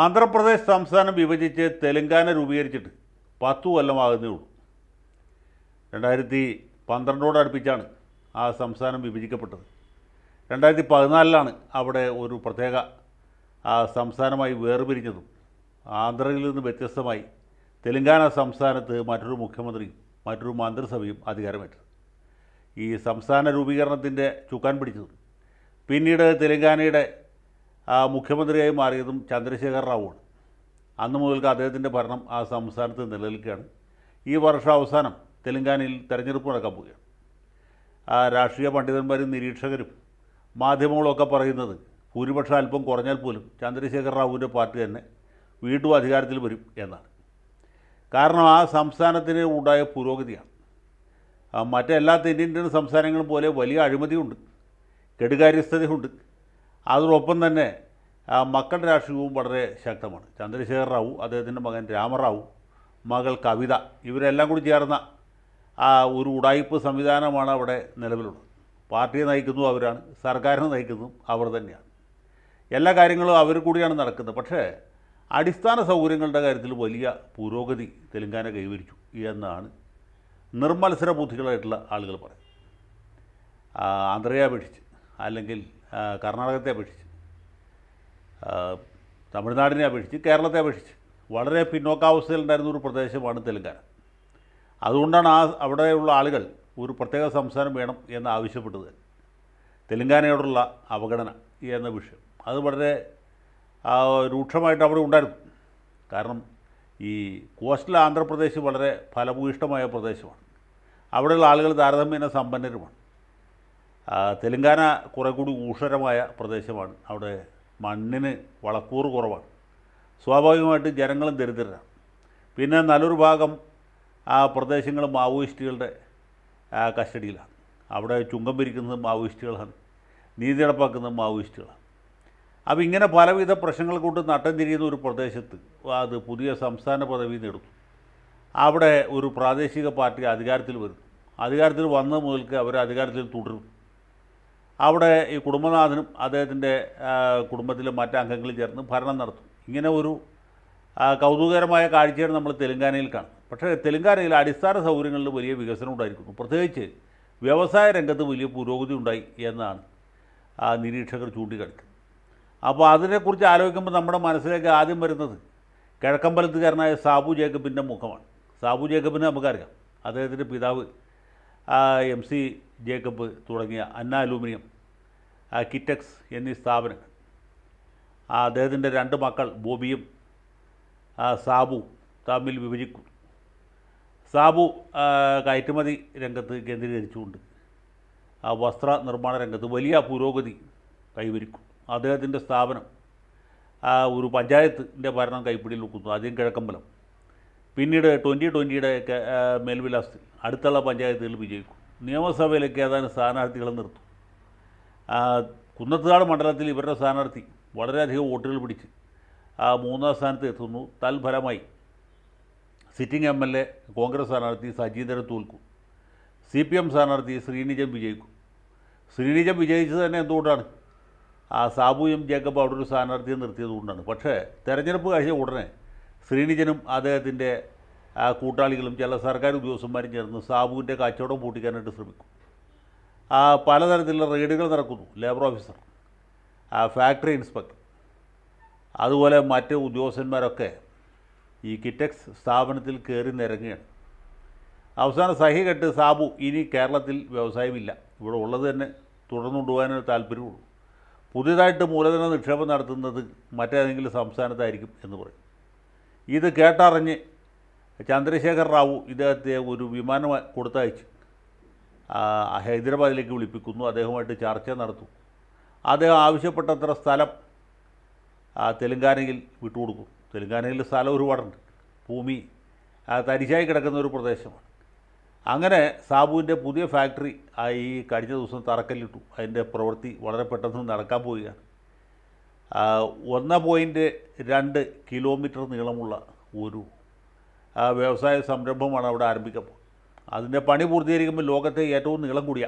ആന്ധ്രാപ്രദേശ് സംസ്ഥാനം വിഭജിച്ച് തെലങ്കാന രൂപീകരിച്ചിട്ട് പത്തു കൊല്ലമാകുന്നേ ഉള്ളൂ. രണ്ടായിരത്തി പന്ത്രണ്ടോട് അടുപ്പിച്ചാണ് ആ സംസ്ഥാനം വിഭജിക്കപ്പെട്ടത്. രണ്ടായിരത്തി പതിനാലിലാണ് അവിടെ ഒരു പ്രത്യേക ആ സംസ്ഥാനമായി വേർപിരിഞ്ഞതും ആന്ധ്രയിൽ നിന്ന് വ്യത്യസ്തമായി തെലങ്കാന സംസ്ഥാനത്ത് മറ്റൊരു മുഖ്യമന്ത്രിയും മറ്റൊരു മന്ത്രിസഭയും അധികാരമേറ്റത്. ഈ സംസ്ഥാന രൂപീകരണത്തിന്റെ ചുക്കാൻ പിടിച്ചതും പിന്നീട് തെലങ്കാനയുടെ മുഖ്യമന്ത്രിയായി മാറിയതും ചന്ദ്രശേഖർ റാവുവാണ് അന്ന് മുതൽക്ക് അദ്ദേഹത്തിന്റെ ഭരണം ആ സംസ്ഥാനത്ത് നിലനിൽക്കുകയാണ്. ഈ വർഷം അവസാനം തെലങ്കാനയിൽ തെരഞ്ഞെടുപ്പ് നടക്കാൻ പോവുകയാണ്. രാഷ്ട്രീയ പണ്ഡിതന്മാരും നിരീക്ഷകരും മാധ്യമങ്ങളൊക്കെ പറയുന്നത് ഭൂരിപക്ഷം അല്പം കുറഞ്ഞാൽ പോലും ചന്ദ്രശേഖർ റാവുവിന്റെ പാർട്ടി തന്നെ വീണ്ടും അധികാരത്തിൽ വരും എന്നാണ്. കാരണം ആ സംസ്ഥാനത്തിന് ഉണ്ടായ പുരോഗതിയാണ്. മറ്റെല്ലാ തെന്നിന്ത്യൻ സംസ്ഥാനങ്ങളും പോലെ വലിയ അഴിമതിയുണ്ട്. കെടുകാര്യസ്ഥതയുണ്ട്. അതോടൊപ്പം തന്നെ മക്കളുടെ രാഷ്ട്രീയവും വളരെ ശക്തമാണ്. ചന്ദ്രശേഖർ റാവു അദ്ദേഹത്തിന്റെ മകൻ രാമറാവു മകൾ കവിത ഇവരെല്ലാം കൂടി ചേർന്ന ഒരു ഉടായ്പ് സംവിധാനമാണ് അവിടെ നിലവിലുള്ളത്. പാർട്ടിയെ നയിക്കുന്നതും അവരാണ് സർക്കാരിനെ നയിക്കുന്നതും അവർ തന്നെയാണ്. എല്ലാ കാര്യങ്ങളും അവർ കൂടിയാണ് നടക്കുന്നത്. പക്ഷേ അടിസ്ഥാന സൗകര്യങ്ങളുടെ കാര്യത്തിൽ വലിയ പുരോഗതി തെലങ്കാന കൈവരിച്ചു എന്നാണ് നിർമ്മത്സര ബുദ്ധികളായിട്ടുള്ള ആളുകൾ പറയുന്നത്. ആന്ധ്രയെ അപേക്ഷിച്ച് അല്ലെങ്കിൽ കർണാടകത്തെ അപേക്ഷിച്ച്. തമിഴ്നാടിനെ അപേക്ഷിച്ച് കേരളത്തെ അപേക്ഷിച്ച്. വളരെ പിന്നോക്കാവസ്ഥയിലുണ്ടായിരുന്ന ഒരു പ്രദേശമാണ് തെലുങ്കാന. അതുകൊണ്ടാണ് ആ അവിടെയുള്ള ആളുകൾ ഒരു പ്രത്യേക സംസ്ഥാനം വേണം എന്ന് ആവശ്യപ്പെട്ടത്. തെലങ്കാനയോടുള്ള അവഗണന എന്ന വിഷയം. അത് വളരെ രൂക്ഷമായിട്ട് അവിടെ ഉണ്ടായിരുന്നു. കാരണം ഈ കോസ്റ്റൽ ആന്ധ്രാപ്രദേശ് വളരെ ഫലഭൂയിഷ്ടമായ പ്രദേശമാണ്. അവിടെയുള്ള ആളുകൾ താരതമ്യേന സമ്പന്നരുമാണ്. തെലങ്കാന കുറെ കൂടി ഊഷരമായ പ്രദേശമാണ്. അവിടെ മണ്ണിന് വളക്കൂറ് കുറവാണ്. സ്വാഭാവികമായിട്ട് ജനങ്ങളും ദരിദ്രരാണ്. പിന്നെ നല്ലൊരു ഭാഗം ആ പ്രദേശങ്ങൾ മാവോയിസ്റ്റുകളുടെ കസ്റ്റഡിയിലാണ്. അവിടെ ചുങ്കം പിരിക്കുന്നത് മാവോയിസ്റ്റുകളാണ്. നീതി നടപ്പാക്കുന്നത് മാവോയിസ്റ്റുകളാണ്. അപ്പോൾ ഇങ്ങനെ പലവിധ പ്രശ്നങ്ങൾ കൊണ്ട് നട്ടം തിരിയുന്ന ഒരു പ്രദേശത്ത് അത് പുതിയ സംസ്ഥാന പദവി നേടുന്നു. അവിടെ ഒരു പ്രാദേശിക പാർട്ടി അധികാരത്തിൽ വരുന്നു. അധികാരത്തിൽ വന്ന മുതൽക്ക് അവർ അധികാരത്തിൽ തുടരുന്നു അവിടെ ഈ കുടുംബനാഥനും അദ്ദേഹത്തിന്റെ കുടുംബത്തിലും മറ്റ് അംഗങ്ങളും ചേർന്ന് ഭരണം നടത്തും. ഇങ്ങനെ ഒരു കൗതുകകരമായ കാഴ്ചയാണ് നമ്മൾ തെലങ്കാനയിൽ കാണുന്നത്. പക്ഷേ തെലങ്കാനയിൽ അടിസ്ഥാന സൗകര്യങ്ങളിൽ വലിയ വികസനം ഉണ്ടായിരിക്കുന്നു. പ്രത്യേകിച്ച് വ്യവസായ രംഗത്ത് വലിയ പുരോഗതി ഉണ്ടായി എന്നാണ് നിരീക്ഷകർ ചൂണ്ടിക്കാണിക്കുന്നത്. അപ്പോൾ അതിനെക്കുറിച്ച് ആലോചിക്കുമ്പോൾ നമ്മുടെ മനസ്സിലേക്ക് ആദ്യം വരുന്നത് കിഴക്കമ്പലത്തുകാരനായ സാബു ജേക്കബിന്റെ മുഖമാണ്. സാബു ജേക്കബിനെ നമുക്കറിയാം. അദ്ദേഹത്തിന്റെ പിതാവ് എം സി ജേക്കബ് തുടങ്ങിയ അന്ന അലൂമിനിയം കിറ്റക്സ് എന്നീ സ്ഥാപനങ്ങൾ അദ്ദേഹത്തിന്റെ രണ്ട് മക്കൾ ബോബിയും സാബു തമ്മിൽ വിഭജിക്കും. സാബു കയറ്റുമതി രംഗത്ത് കേന്ദ്രീകരിച്ചുകൊണ്ട് വസ്ത്ര നിർമ്മാണ രംഗത്ത് വലിയ പുരോഗതി കൈവരിക്കും. അദ്ദേഹത്തിന്റെ സ്ഥാപനം ഒരു പഞ്ചായത്തിന്റെ ഭരണം കൈപ്പിടിയിൽ വെക്കുന്നു ആദ്യം കിഴക്കമ്പലം. പിന്നീട് ട്വന്റി ട്വന്റിയുടെ മേൽവിലാസത്തിൽ അടുത്തുള്ള പഞ്ചായത്തുകൾ വിജയിക്കും. നിയമസഭയിലേക്ക് ഏതാനും സ്ഥാനാർത്ഥികളെ നിർത്തും. കുന്നത്തുകാട് മണ്ഡലത്തിൽ ഇവരുടെ സ്ഥാനാർത്ഥി വളരെയധികം വോട്ടുകൾ പിടിച്ച് ആ മൂന്നാം സ്ഥാനത്ത് എത്തുന്നു. തൽഫലമായി sitting M L A Congress സ്ഥാനാർത്ഥി സജീന്ദ്രൻ തോൽക്കും. സി പി എം സ്ഥാനാർത്ഥി ശ്രീനിജം വിജയിക്കും. ശ്രീനിജം വിജയിച്ചത് തന്നെ എന്തുകൊണ്ടാണ്? ആ സാബു എം ജേക്കബ് അവിടെ ഒരു സ്ഥാനാർത്ഥിയെ നിർത്തിയതുകൊണ്ടാണ് പക്ഷേ തെരഞ്ഞെടുപ്പ് കഴിഞ്ഞ ഉടനെ ശ്രീനിജനും അദ്ദേഹത്തിന്റെ കൂട്ടാളികളും ചില സർക്കാർ ഉദ്യോഗസ്ഥന്മാരും ചേർന്ന് സാബുവിന്റെ കച്ചവടം പൂട്ടിക്കാനായിട്ട് ശ്രമിക്കും. പലതരത്തിലുള്ള റെയ്ഡുകൾ നടക്കുന്നു. ലേബർ ഓഫീസർ ഫാക്ടറി ഇൻസ്പെക്ടർ അതുപോലെ മറ്റ് ഉദ്യോഗസ്ഥന്മാരൊക്കെ ഈ കിറ്റക്സ് സ്ഥാപനത്തിൽ കയറി നിരങ്ങുകയാണ്. അവസാനം സഹി കെട്ട് സാബു ഇനി കേരളത്തിൽ വ്യവസായമില്ല. ഇവിടെ ഉള്ളത് തന്നെ തുടർന്നു കൊണ്ടുപോകാനൊരു താല്പര്യമുള്ളൂ. പുതിയതായിട്ട് മൂലധന നിക്ഷേപം നടത്തുന്നത് മറ്റേതെങ്കിലും സംസ്ഥാനത്തായിരിക്കും എന്ന് പറയും. ഇത് കേട്ടറിഞ്ഞ് ചന്ദ്രശേഖർ റാവു ഇദ്ദേഹത്തെ ഒരു വിമാനം കൊടുത്തയച്ച്. ഹൈദരാബാദിലേക്ക് വിളിപ്പിക്കുന്നു. അദ്ദേഹവുമായിട്ട് ചർച്ച നടത്തും. അദ്ദേഹം ആവശ്യപ്പെട്ടത്ര സ്ഥലം തെലങ്കാനയിൽ വിട്ടുകൊടുക്കും. തെലങ്കാനയിൽ സ്ഥലം ഒരുപാടുണ്ട്. ഭൂമി തരിശായി കിടക്കുന്ന ഒരു പ്രദേശമാണ്. അങ്ങനെ സാബുവിന്റെ പുതിയ ഫാക്ടറി ഈ കഴിഞ്ഞ ദിവസം തറക്കല്ലിട്ടു. അതിന്റെ പ്രവൃത്തി വളരെ പെട്ടെന്ന് നടക്കാൻ പോവുകയാണ്. ഒന്ന് പോയിന്റ് രണ്ട് കിലോമീറ്റർ നീളമുള്ള ഒരു വ്യവസായ സംരംഭമാണ് അവിടെ ആരംഭിക്കാൻ പോകുന്നത്. അതിന്റെ പണി പൂർത്തീകരിക്കുമ്പോൾ ലോകത്തെ ഏറ്റവും നീളം കൂടിയ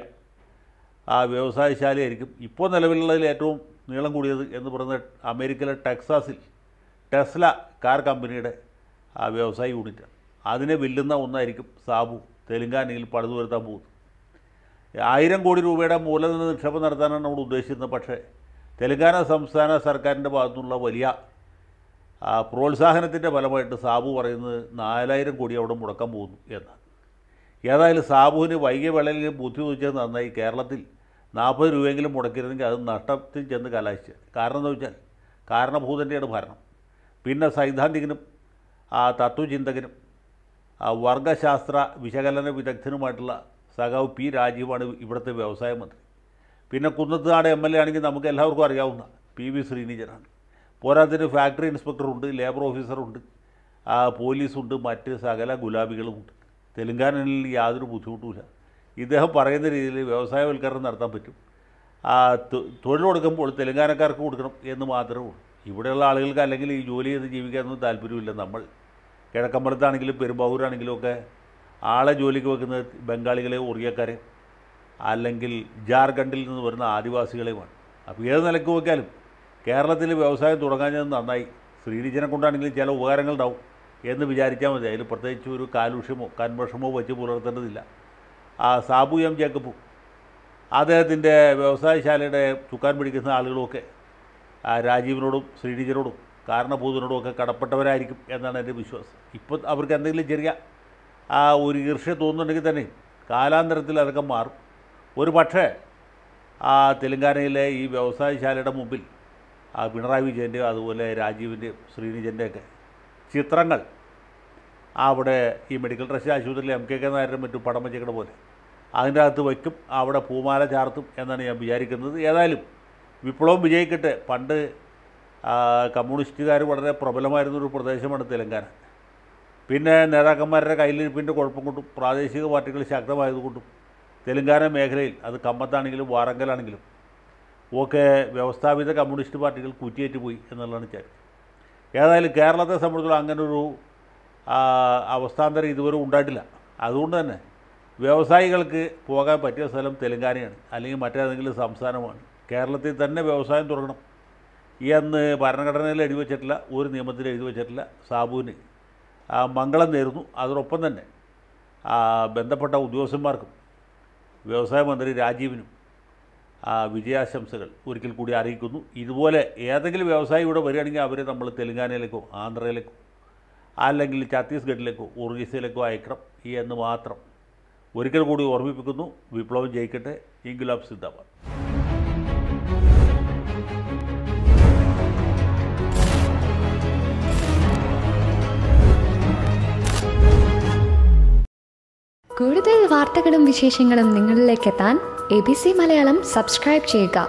ആ വ്യവസായശാലയായിരിക്കും ഇപ്പോൾ നിലവിലുള്ളതിൽ ഏറ്റവും നീളം കൂടിയത് എന്ന് പറയുന്നത് അമേരിക്കയിലെ ടെക്സാസിൽ ടെസ്ല കാർ കമ്പനിയുടെ ആ വ്യവസായ യൂണിറ്റാണ്. അതിനെ വില്ലുന്ന ഒന്നായിരിക്കും സാബു. തെലുങ്കാനയിൽ പടുതു വരുത്താൻ പോകുന്നത്. ആയിരം കോടി രൂപയുടെ മൂലധന നിക്ഷേപം നടത്താനാണ് നമ്മൾ ഉദ്ദേശിക്കുന്നത് പക്ഷേ തെലുങ്കാന സംസ്ഥാന സർക്കാരിന്റെ ഭാഗത്തുനിന്നുള്ള വലിയ പ്രോത്സാഹനത്തിന്റെ ഫലമായിട്ട് സാബു പറയുന്നത് നാലായിരം കോടി അവിടെ മുടക്കാൻ പോകുന്നു എന്നാണ്. ഏതായാലും സാബുവിന് വൈകിയ വേളയിൽ ബുദ്ധി ചോദിച്ചത് നന്നായി. കേരളത്തിൽ നാൽപ്പത് രൂപയെങ്കിലും മുടക്കിയിരുന്നെങ്കിൽ അത് നഷ്ടത്തിൽ ചെന്ന് കലാശിച്ച്. കാരണം എന്താ വെച്ചാൽ കാരണഭൂതന്റെയാണ് ഭരണം. പിന്നെ സൈദ്ധാന്തികനും ആ തത്വചിന്തകനും ആ വർഗശാസ്ത്ര വിശകലന വിദഗ്ധനുമായിട്ടുള്ള സഖാവ് പി രാജീവാണ് ഇവിടുത്തെ വ്യവസായ മന്ത്രി. പിന്നെ കുന്നത്തുനാട് എം എൽ എ ആണെങ്കിൽ നമുക്ക് എല്ലാവർക്കും അറിയാവുന്ന പി വി ശ്രീനിജനാണ്. പോരാത്തിന് ഫാക്ടറി ഇൻസ്പെക്ടറുണ്ട് ലേബർ ഓഫീസറുണ്ട് പോലീസുണ്ട് മറ്റ് സകല ഗുലാബികളുമുണ്ട്. തെലുങ്കാനയിൽ യാതൊരു ബുദ്ധിമുട്ടുമില്ല. ഇദ്ദേഹം പറയുന്ന രീതിയിൽ വ്യവസായവൽക്കരണം നടത്താൻ പറ്റും. ആ, തൊഴിൽ കൊടുക്കുമ്പോൾ തെലുങ്കാനക്കാർക്ക് കൊടുക്കണം എന്ന് മാത്രമേ ഉള്ളൂ. ഇവിടെയുള്ള ആളുകൾക്ക് അല്ലെങ്കിൽ ഈ ജോലി ചെയ്ത് ജീവിക്കാനൊന്നും താല്പര്യമില്ല നമ്മൾ. കിഴക്കമ്പലത്താണെങ്കിലും പെരുമ്പാവൂരാണെങ്കിലും ഒക്കെ ആളെ ജോലിക്ക് വെക്കുന്നത് ബംഗാളികളെ ഒറിയക്കാരെ അല്ലെങ്കിൽ ജാർഖണ്ഡിൽ നിന്ന് വരുന്ന ആദിവാസികളെയുമാണ്. അപ്പോൾ ഏത് നിലയ്ക്ക് നോക്കിയാലും കേരളത്തിൽ വ്യവസായം തുടങ്ങാഞ്ഞത് നന്നായി. ശ്രീനിജനെ കൊണ്ടാണെങ്കിലും ചില ഉപകാരങ്ങളുണ്ടാവും. എന്ന് വിചാരിച്ചാൽ മതി. അതിൽ പ്രത്യേകിച്ച് ഒരു കാലുഷ്യമോ കന്മഷമോ വെച്ച് പുലർത്തേണ്ടതില്ല. ആ സാബു എം ജേക്കബു അദ്ദേഹത്തിന്റെ വ്യവസായശാലയുടെ ചുക്കാൻ പിടിക്കുന്ന ആളുകളുമൊക്കെ രാജീവിനോടും ശ്രീനിജനോടും കാരണഭൂതനോടും ഒക്കെ കടപ്പെട്ടവരായിരിക്കും എന്നാണ് എന്റെ വിശ്വാസം. ഇപ്പം അവർക്ക് എന്തെങ്കിലും ചെറിയ ആ ഒരു ഈർഷ്യ തോന്നുന്നുണ്ടെങ്കിൽ തന്നെ കാലാന്തരത്തിൽ അതൊക്കെ മാറും. ഒരു പക്ഷേ ആ തെലങ്കാനയിലെ ഈ വ്യവസായശാലയുടെ മുമ്പിൽ ആ പിണറായി വിജയന്റെയോ അതുപോലെ രാജീവിന്റെയും ശ്രീനിജന്റെയൊക്കെ ചിത്രങ്ങൾ അവിടെ ഈ മെഡിക്കൽ ട്രസ്റ്റ് ആശുപത്രിയിൽ എം കെ കെ നായരും മറ്റും പടം വെച്ചേക്കണ പോലെ. അതിന്റെ അകത്ത് വയ്ക്കും അവിടെ പൂമാല ചാർത്തും എന്നാണ് ഞാൻ വിചാരിക്കുന്നത്. ഏതായാലും വിപ്ലവം വിജയിക്കട്ടെ. പണ്ട് കമ്മ്യൂണിസ്റ്റുകാർ വളരെ പ്രബലമായിരുന്നൊരു പ്രദേശമാണ് തെലങ്കാന. പിന്നെ നേതാക്കന്മാരുടെ കയ്യിലിരിപ്പിന്റെ കുഴപ്പം കൊണ്ടും പ്രാദേശിക പാർട്ടികൾ ശക്തമായതുകൊണ്ടും തെലങ്കാന മേഖലയിൽ അത് കമ്മത്താണെങ്കിലും വാറങ്കലാണെങ്കിലും ഒക്കെ വ്യവസ്ഥാപിത കമ്മ്യൂണിസ്റ്റ് പാർട്ടികൾ കുറ്റിയേറ്റ് പോയി എന്നുള്ളതാണ് ചരിത്രം ഏതായാലും കേരളത്തെ സംബന്ധിച്ചിടത്തോളം അങ്ങനൊരു അവസ്ഥാന്തരം ഇതുവരെ ഉണ്ടായിട്ടില്ല. അതുകൊണ്ട് തന്നെ വ്യവസായികൾക്ക് പോകാൻ പറ്റിയ സ്ഥലം തെലങ്കാനയാണ്. അല്ലെങ്കിൽ മറ്റേതെങ്കിലും സംസ്ഥാനമാണ്. കേരളത്തിൽ തന്നെ വ്യവസായം തുടങ്ങണം എന്ന് ഭരണഘടനയിൽ എഴുതി വച്ചിട്ടില്ല ഒരു നിയമത്തിൽ എഴുതി വച്ചിട്ടില്ല സാബുവിന്. മംഗളം നേരുന്നു. അതോടൊപ്പം തന്നെ ബന്ധപ്പെട്ട ഉദ്യോഗസ്ഥന്മാർക്കും വ്യവസായ മന്ത്രി രാജീവിനും വിജയാശംസകൾ ഒരിക്കൽ കൂടി അറിയിക്കുന്നു. ഇതുപോലെ ഏതെങ്കിലും വ്യവസായി ഇവിടെ വരികയാണെങ്കിൽ അവർ നമ്മൾ തെലങ്കാനയിലേക്കോ ആന്ധ്രയിലേക്കോ അല്ലെങ്കിൽ ഛത്തീസ്ഗഡിലേക്കോ ഒറീസയിലേക്കോ അയക്കണം. എന്ന് മാത്രം ഒരിക്കൽ കൂടി ഓർമ്മിപ്പിക്കുന്നു. വിപ്ലവം ജയിക്കട്ടെ. ഇൻഗുലാബ് സിദ്ധാബാദ് കൂടുതൽ വാർത്തകളും വിശേഷങ്ങളും നിങ്ങളിലേക്ക് മലയാളം സബ്സ്ക്രൈബ് ചെയ്യുക.